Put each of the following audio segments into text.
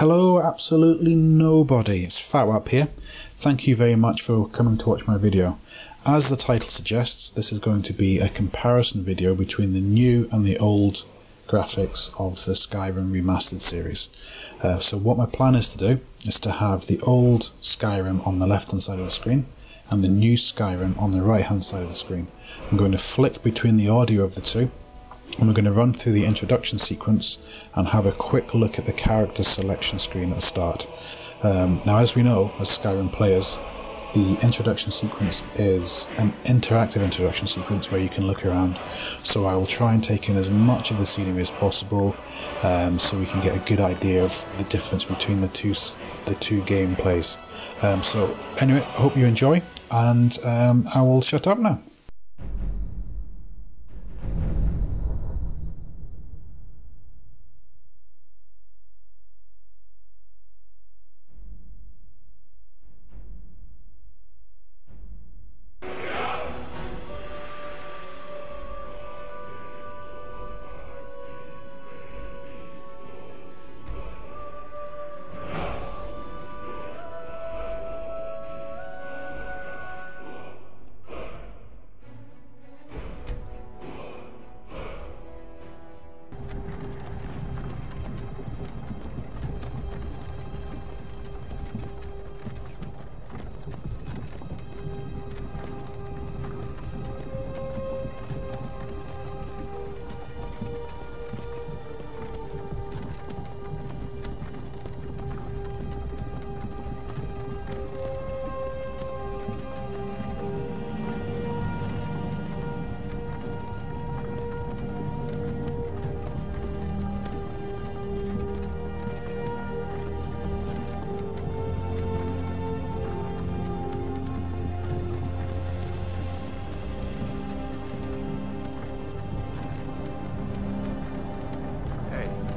Hello, absolutely nobody. It's Fatwap here. Thank you very much for coming to watch my video. As the title suggests, this is going to be a comparison video between the new and the old graphics of the Skyrim Remastered series. Uh, so what my plan is to do is to have the old Skyrim on the left hand side of the screen and the new Skyrim on the right hand side of the screen. I'm going to flick between the audio of the two and we're going to run through the introduction sequence and have a quick look at the character selection screen at the start. Um, now as we know as Skyrim players the introduction sequence is an interactive introduction sequence where you can look around. So I will try and take in as much of the scenery as possible um, so we can get a good idea of the difference between the two the two gameplays. Um, so anyway I hope you enjoy and um, I will shut up now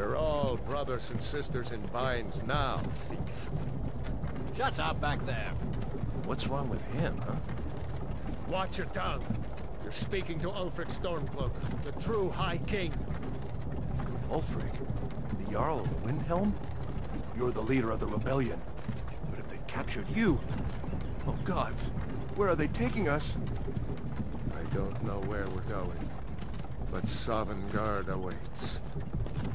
We're all brothers and sisters in binds now, thief. Shut up back there. What's wrong with him, huh? Watch your tongue. You're speaking to Ulfric Stormcloak, the true High King. Ulfric? The Jarl of Windhelm? You're the leader of the rebellion. But if they've captured you... Oh gods, where are they taking us? I don't know where we're going, but Sovngarde awaits.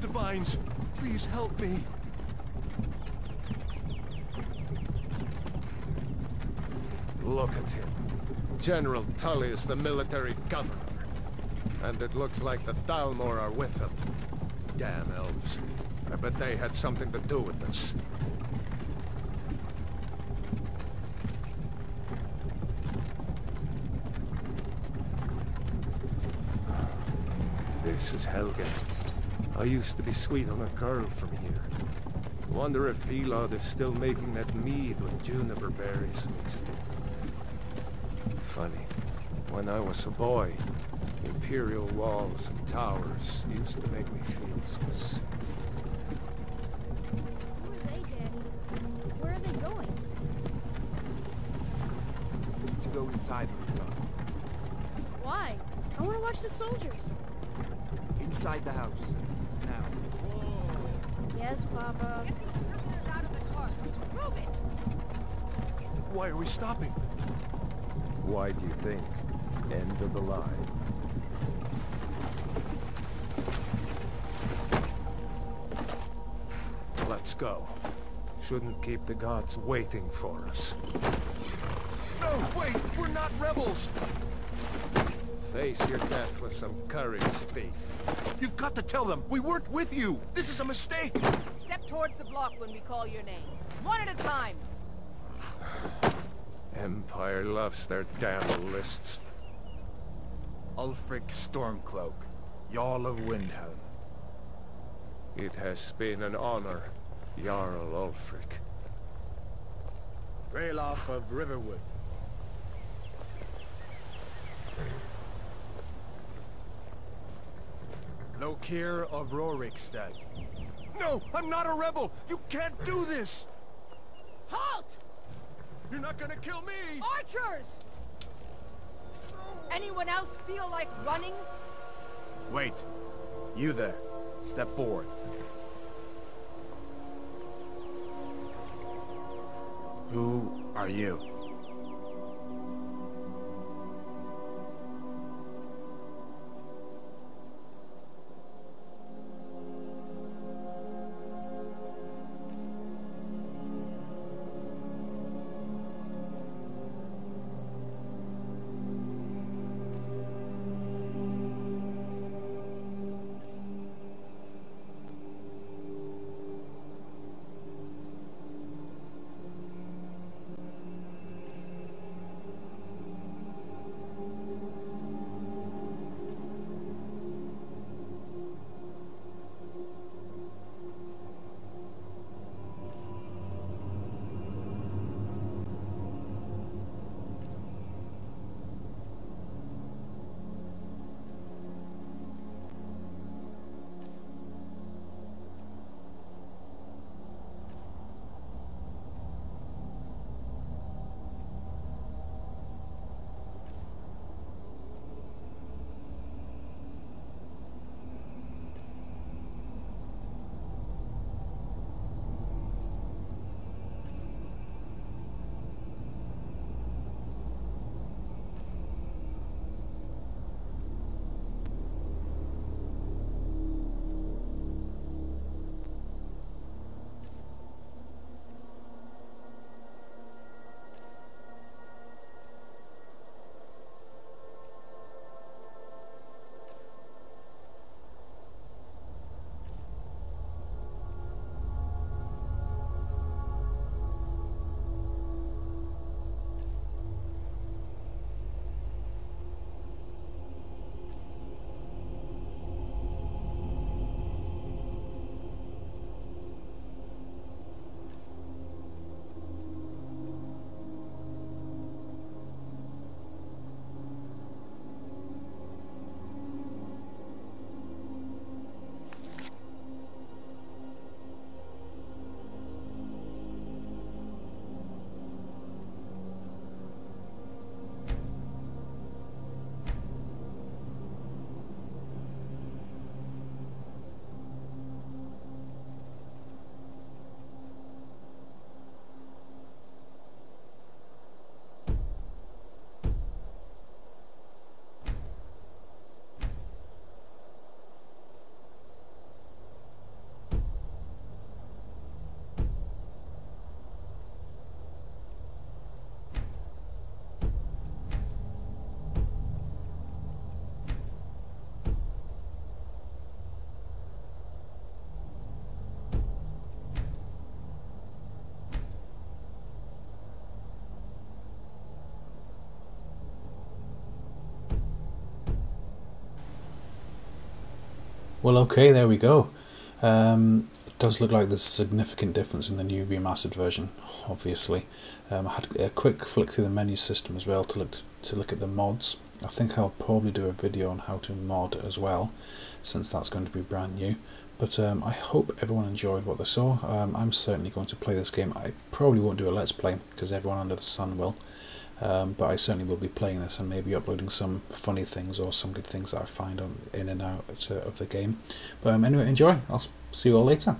Divines, please help me. Look at him. General Tullius the military governor. And it looks like the Thalmor are with him. Damn elves. I bet they had something to do with this. This is Helgen. I used to be sweet on a girl from here. Wonder if Vilod is still making that mead with juniper berries mixed in. Funny. When I was a boy, imperial walls and towers used to make me feel so safe. Who are they, Daddy? Where are they going? to go inside, Marika. Why? I want to watch the soldiers. Inside the house. Now. Yes, Papa. Why are we stopping? Why do you think? End of the line. Let's go. Shouldn't keep the gods waiting for us. No, wait! We're not rebels! Face your death with some courage, thief. You've got to tell them! We weren't with you! This is a mistake! Step towards the block when we call your name. One at a time. Empire loves their damn lists. Ulfric Stormcloak, Jarl of Windhelm. It has been an honor, Jarl Ulfric. Ralof of Riverwood. Lokir of Rorikstead. No! I'm not a rebel! You can't do this! Halt! You're not gonna kill me! Archers! Anyone else feel like running? Wait. You there. Step forward. Who are you? Well, okay, there we go. Um, it does look like there's a significant difference in the new remastered version, obviously. Um, I had a quick flick through the menu system as well to look to look at the mods. I think I'll probably do a video on how to mod as well, since that's going to be brand new. But um, I hope everyone enjoyed what they saw. Um, I'm certainly going to play this game. I probably won't do a let's play because everyone under the sun will. Um, but I certainly will be playing this and maybe uploading some funny things or some good things that I find on in and out of the game. But um, anyway, enjoy. I'll see you all later.